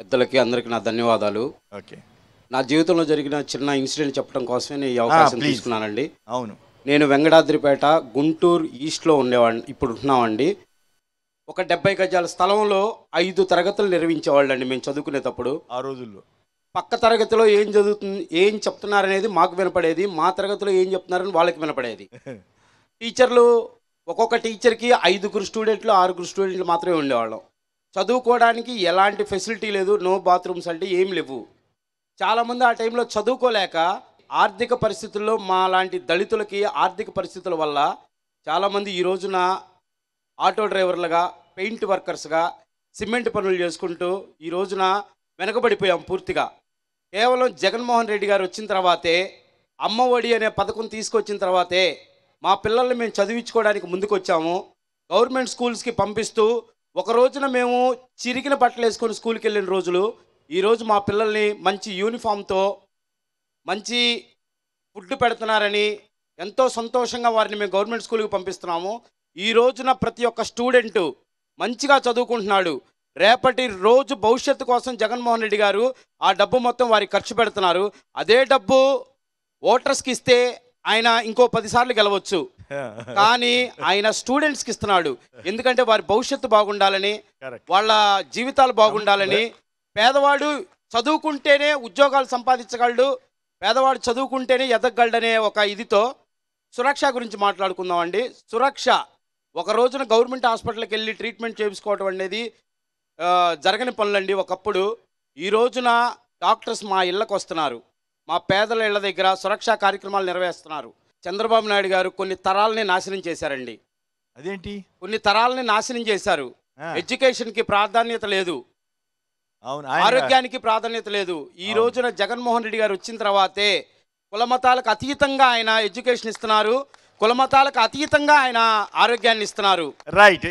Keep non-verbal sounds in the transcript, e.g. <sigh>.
పెద్దలకి అందరికీ నా ధన్యవాదాలు. ఓకే. నా జీవితంలో జరిగిన చిన్న ఇన్సిడెంట్ చెప్పడం కోసమే నేను ఈ అవకాశం please. తీసుకున్నానండి. అవును. నేను వెంకటాద్రిపేట గుంటూరు ఈస్ట్లో ఉండేవాడిని ఇప్పుడు ఉంటున్నామండి ఒక డెబ్బై గజాల స్థలంలో ఐదు తరగతులు నిర్వహించేవాళ్ళండి మేము చదువుకునేటప్పుడు. ఆ రోజుల్లో. పక్క తరగతిలో ఏం చదువుతుంది ఏం చెప్తున్నారనేది మాకు వినపడేది మా తరగతిలో ఏం చెప్తున్నారని వాళ్ళకి వినపడేది. <laughs> టీచర్లు ఒక్కొక్క టీచర్కి ఐదుగురు స్టూడెంట్లు ఆరుగురు స్టూడెంట్లు మాత్రమే ఉండేవాళ్ళం. చదువుకోవడానికి ఎలాంటి ఫెసిలిటీ లేదు నో బాత్రూమ్స్ అంటే ఏం లేవు. చాలామంది ఆ టైంలో చదువుకోలేక ఆర్థిక పరిస్థితుల్లో మా లాంటి దళితులకి ఆర్థిక పరిస్థితుల వల్ల చాలామంది ఈ రోజున ఆటో డ్రైవర్లుగా పెయింట్ వర్కర్స్గా సిమెంట్ పనులు చేసుకుంటూ ఈ రోజున వెనకబడిపోయాం పూర్తిగా. కేవలం జగన్మోహన్ రెడ్డి గారు వచ్చిన తర్వాతే అమ్మ ఒడి అనే పథకం తీసుకొచ్చిన తర్వాతే మా పిల్లల్ని మేము చదివించుకోవడానికి ముందుకొచ్చాము. గవర్నమెంట్ స్కూల్స్కి పంపిస్తూ ఒక రోజున మేము చిరిగిన బట్టలు వేసుకొని స్కూల్కి వెళ్ళిన రోజులు ఈరోజు మా పిల్లల్ని మంచి యూనిఫామ్తో మంచి ఫుడ్ పెడుతున్నారని ఎంతో సంతోషంగా వారిని మేము గవర్నమెంట్ స్కూల్కి పంపిస్తున్నాము. ఈ రోజున ప్రతి ఒక్క స్టూడెంటు మంచిగా చదువుకుంటున్నాడు. రేపటి రోజు భవిష్యత్తు కోసం జగన్మోహన్ రెడ్డి గారు ఆ డబ్బు మొత్తం వారికి ఖర్చు పెడుతున్నారు. అదే డబ్బు ఓటర్స్కి ఇస్తే ఆయన ఇంకో పదిసార్లు గెలవచ్చు. <laughs> కానీ ఆయన స్టూడెంట్స్కి ఇస్తున్నాడు. ఎందుకంటే వారి భవిష్యత్తు బాగుండాలని వాళ్ళ జీవితాలు బాగుండాలని పేదవాడు చదువుకుంటేనే ఉద్యోగాలు సంపాదించగలడు పేదవాడు చదువుకుంటేనే ఎదగలడనే ఒక ఇదితో సురక్ష గురించి మాట్లాడుకుందామండి సురక్ష ఒక రోజున గవర్నమెంట్ హాస్పిటల్కి వెళ్ళి ట్రీట్మెంట్ చేయించుకోవడం అనేది జరగని పనులండి ఒకప్పుడు. ఈ రోజున డాక్టర్స్ మా ఇళ్ళకు వస్తున్నారు మా పేదల ఇళ్ళ దగ్గర సురక్ష కార్యక్రమాలు నిర్వహిస్తున్నారు. చంద్రబాబు నాయుడు గారు కొన్ని తరాలని నాశనం చేశారండి. అదేంటి? కొన్ని తరాలని నాశనం చేశారు. ఎడ్యుకేషన్కి ప్రాధాన్యత లేదు. అవును ఆరోగ్యానికి ప్రాధాన్యత లేదు. ఈ రోజున జగన్మోహన్ రెడ్డి గారు వచ్చిన తర్వాతే కులమతాలకు అతీతంగా ఆయన ఎడ్యుకేషన్ ఇస్తున్నారు. కులమతాలకు అతీతంగా ఆయన ఆరోగ్యాన్ని ఇస్తున్నారు. రైట్